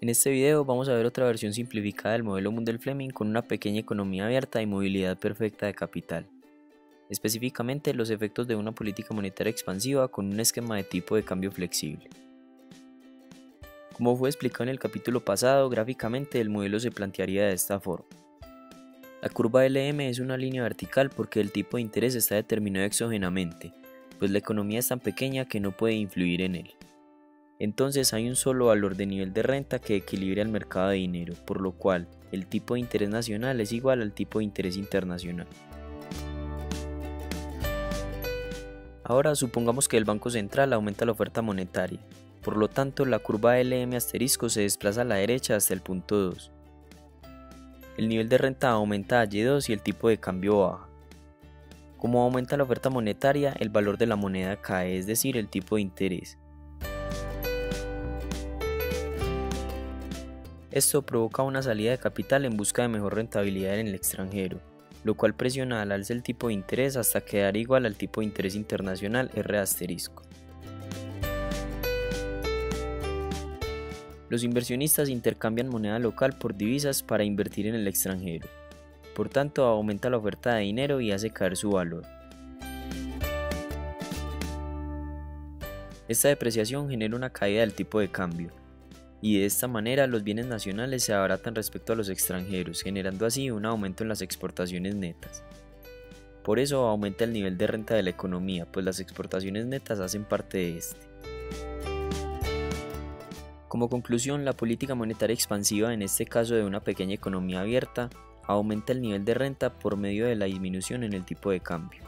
En este video vamos a ver otra versión simplificada del modelo Mundell Fleming con una pequeña economía abierta y movilidad perfecta de capital. Específicamente los efectos de una política monetaria expansiva con un esquema de tipo de cambio flexible. Como fue explicado en el capítulo pasado, gráficamente el modelo se plantearía de esta forma. La curva LM es una línea vertical porque el tipo de interés está determinado exógenamente, pues la economía es tan pequeña que no puede influir en él. Entonces hay un solo valor de nivel de renta que equilibra el mercado de dinero, por lo cual el tipo de interés nacional es igual al tipo de interés internacional. Ahora supongamos que el Banco Central aumenta la oferta monetaria, por lo tanto la curva LM asterisco se desplaza a la derecha hasta el punto 2. El nivel de renta aumenta a Y2 y el tipo de cambio baja. Como aumenta la oferta monetaria, el valor de la moneda cae, es decir, el tipo de interés. Esto provoca una salida de capital en busca de mejor rentabilidad en el extranjero, lo cual presiona al alza el tipo de interés hasta quedar igual al tipo de interés internacional R asterisco. Los inversionistas intercambian moneda local por divisas para invertir en el extranjero. Por tanto, aumenta la oferta de dinero y hace caer su valor. Esta depreciación genera una caída del tipo de cambio, y de esta manera los bienes nacionales se abaratan respecto a los extranjeros, generando así un aumento en las exportaciones netas. Por eso aumenta el nivel de renta de la economía, pues las exportaciones netas hacen parte de este. Como conclusión, la política monetaria expansiva, en este caso de una pequeña economía abierta, aumenta el nivel de renta por medio de la disminución en el tipo de cambio.